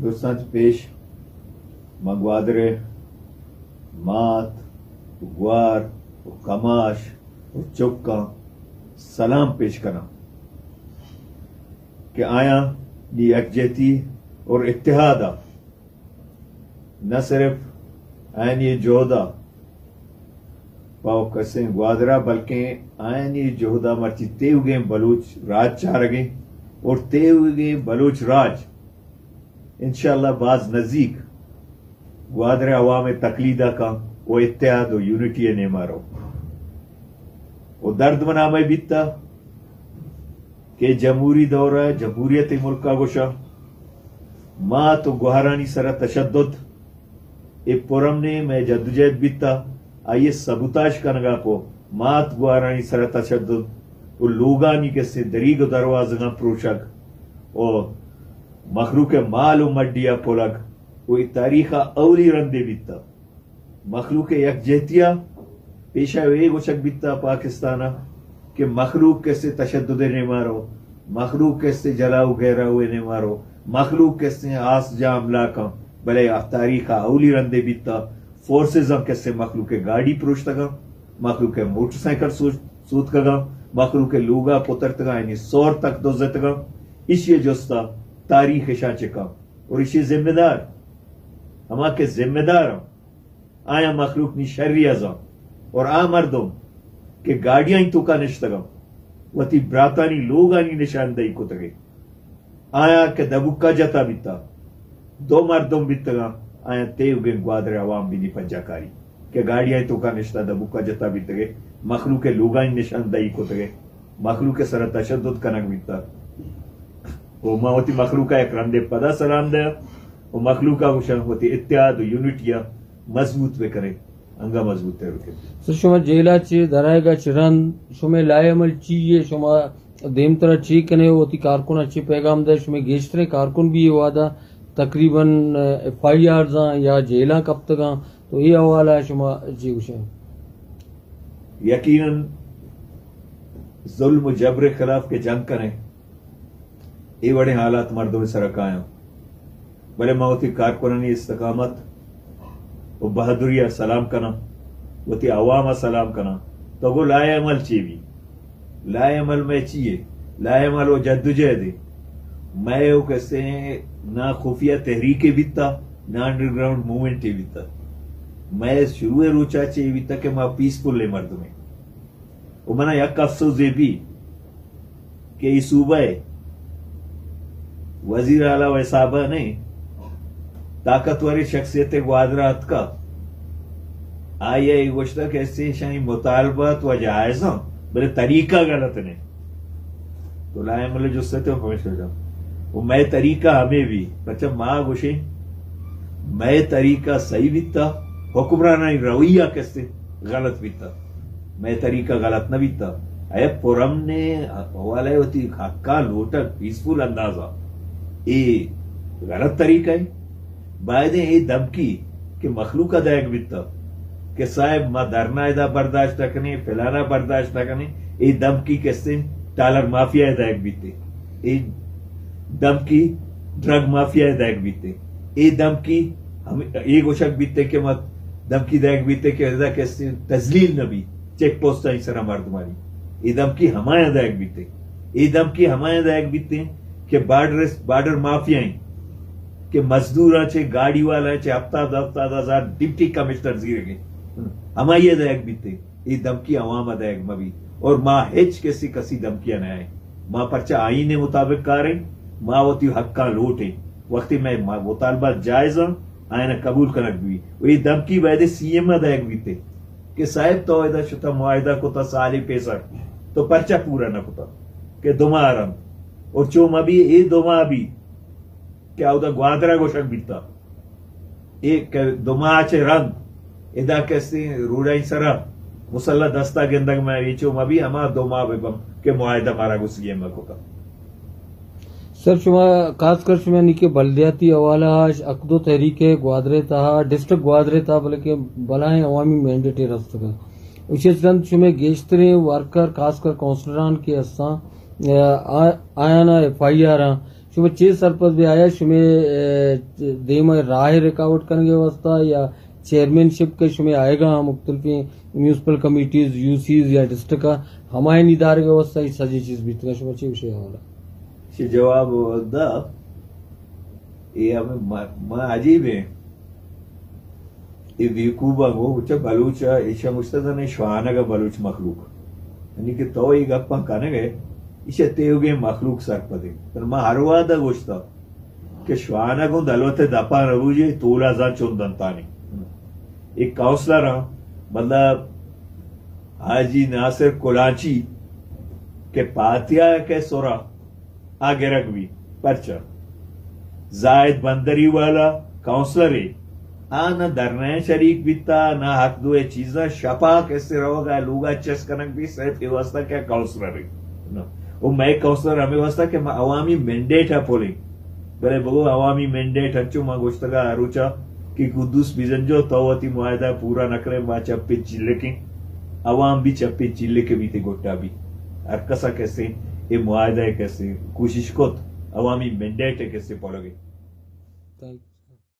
दोस्तां पेश मंगवादरे मात ग्वार कमाश चुक्का सलाम पेश करा कि आया दी यकजहती और इतिहाद न सिर्फ़ आयन ये जोहदा पाओ कसे ग्वादरा, बल्कि आयन ये जोहदा मर्ची तेव गए बलूच राज चार गए और तेव गए बलूच राज। इंशाल्लाह बाज नज़दीक ग्वादरा अवाम तकलीदा का वो इत्याद और यूनिटी ने मारो वो दर्द मना में बीतता कि जमहूरी दौर जमहूरियत मुल्क का गोशा माँ तो गुहारानी सरा तशद ए पुरम ने मैं जद्दोजहद बीता आइए सबुताश कनगा पो मात गुहारानी सरा तशद वो लोगानी के से दरीग दरवाज़ा प्रोशक और के माल मड्डिया पोलक वो तारीखा अवली रंदे बीता मखलूक यकजहतिया पेशा वे गोशक बीता पाकिस्ताना कि मखलूक कैसे तशद ने मारो मखलूक कैसे जलाऊ गहरा हुए ने मारो मखलूक कैसे आस जा हमला का भले तारीखा अवली रंदे बीता फोर्सेज कैसे मखलूक गाड़ी प्रोश तगा मखलूक मोटरसाइकिल सूत कगा मखलूक लूगा पुतर तगा यानी सौर तक दो तगा इशिए जोस्ता तारीख शाचे का और इशिए जिम्मेदार हम के जिम्मेदार हम आया मखलूक नी शर्री अजा और आ मर्दों के गाड़ियाँ ही तुका निश्तगम वती ब्रातानी लोगानी निशानदही को तगे आया के दबुक्का जता बिता दो मर्दों बितगा आया ते उगे ग्वादरे अवाम भी नहीं पंजाकारी के गाड़ियाँ तुका निश्ता दबुक्का जता बितगे मखलू के लोगानी निशानदही को तगे मखलू के सर तशद कनक बिता वो का एक रंदे पदा सलाम दे वो मखलू का उशन होती इत्याद यूनिटिया मज़बूत वे करे अंगा मज़बूत है। सो शुमा जेलाचे दरायगा चिरान शुमे लायमल चीये शुमा देमतरा ची कने होती कारकुन अच्छे पैगाम दे शुमे गेस्टरे कारकुन भी ये वादा तकरीबन एफ़ आई आर या जेला कब तक तो ये हवाला है शुमा जी उसे यकीनन जुल्म जबर खिलाफ के जंग करें ये बड़े हालात मर्दों में सरक आए भले मौती कारकुनानी इस्तकामत वो बहादुरिया सलाम कना ती अवामा सलाम कना तो वो लाए अमल चीवी लाए अमल में चाहिए लाए अमल वो जद्दोजहद मैं वो कैसे ना खुफिया तहरीके बीता ना अंडरग्राउंड मूवमेंट बीता मैं शुरू रोचा चाहिए बीता के माँ पीसफुल है मर्द में वो मना यक अफसोस ये भी कि इस सूबा वज़ीर आला वैसाबा ने ताकतवरी शख्सियत ग्वादरात का। आइए ये गोश्त कैसे शाही मुतालबत व जायजा बोले तरीका गलत ने तो लाए मतलब जो सत्य हमेशा वो मैं तरीका हमें भी। अच्छा माँ गुशे, मैं तरीका सही भी था, हुक्मराना रवैया कैसे गलत भी था। मैं तरीका गलत न बीता अरे पुरम ने हवाले होती हक्का लोटक पीसफुल अंदाज़ा। ए गलत तरीका है। बायदे ए धमकी कि मखलूक अदायक बीता कि साहब, माँ धरना इदा बर्दाश्त रखने फैलाना बर्दाश्त रखने ए धमकी कैसे टालर माफिया दायक बीते ए धमकी ड्रग माफिया दायक बीते ए धमकी हम ए गोशक बीते के मत धमकी दायक बीते के अदा कैसे तजलील नबी चेक पोस्ट सरा मर्दमारी ए धमकी हमाया दायक बीते ए धमकी हमाया दायक बीते કે બાર્ડર બાર્ડર માફિયા કે મજદૂર છે ગાડી વાળા છે હપ્તા હપ્તા હજાર डिप्टी कमिश्नर जीरे के हमारी दायक बीते ये धमकी अवाम दायक मवी और माँ हेच कैसी कसी धमकियां न आए माँ पर्चा आईने मुताबिक कारें माँ होती हक्का लोटे वक्ती में मुतालबा जायज आयना कबूल कनक भी ये धमकी वैदे सीएम दायक बीते कि साहेब तो इधर शुता मुआदा को था साली पैसा तो पर्चा पूरा न कुता कि दुमारम और चोम अभी ए दोमा अभी क्या उदा ग्वादरा गोशक बीता एक दुमाचे रंग इदा कैसे रूडाई सरा, मुसल्ला दस्ता के अंदर में चोम अभी हमारा दोमा बेबम के मुआदा मारा गुस्सी में को सर, शुमा, खासकर शुमा निके बलदियाती हवाला अकदो तहरीके, ग्वादरे तहा डिस्ट्रिक्ट ग्वादरे था बल्कि बलाएँ अवामी मैंडेटे रस्त उसे चंद शुमे गेश्तरे, वर्कर, खासकर काउंसलरान के असा आयाना एफ़ आई आर शुमे चे सरपंच भी आया शुमे देम राह रिकावट करने व्यवस्था या चेयरमैनशिप के शुमे आएगा मुख्तलिफ़ म्यूनसिपल कमिटीज यूसीज या डिस्ट्रिक्ट का। हमारे निदार व्यवस्था इस सजी चीज़ भी शुमे चे विषय शे जवाब ये हमें ma ajibe e vikuba go ucha balucha isha mustadane shwanaga baluch makhluk आणि की तो एक गप्पा कानगे सरपदे। तर मा हरवादा गोष्ट के श्वानगु दलवते दपा रबुजे तोला जा चोन दंतानी एक काउंसलर मतलब हाजी नासिर कोलाची के पातिया के सोरा। आगे रखवी पर्चा जायद बंदरी वाला काउंसलर। है आ न धरने शरीक बीता ना हक दुए चीजा। शपा कैसे रहोगा, लूगा चेस कनक भी सिर्फ़ व्यवस्था क्या काउंसलर? है ना। हमें व्यवस्था के अवामी मैंडेट है पोलिंग बरे बगो अवामी मैंडेट हच्चो मा गोश्तगा अरुचा कि कुदूस बिजन जो तवती मुआयदा पूरा नकरे मा चप्पे चिल्ले की, अवाम भी चप्पे चिल्ले के बीते गोट्टा भी। और कसा ये मुआयदा है कैसे? कोशिश को अवामी मैंडेट कैसे पड़ोगे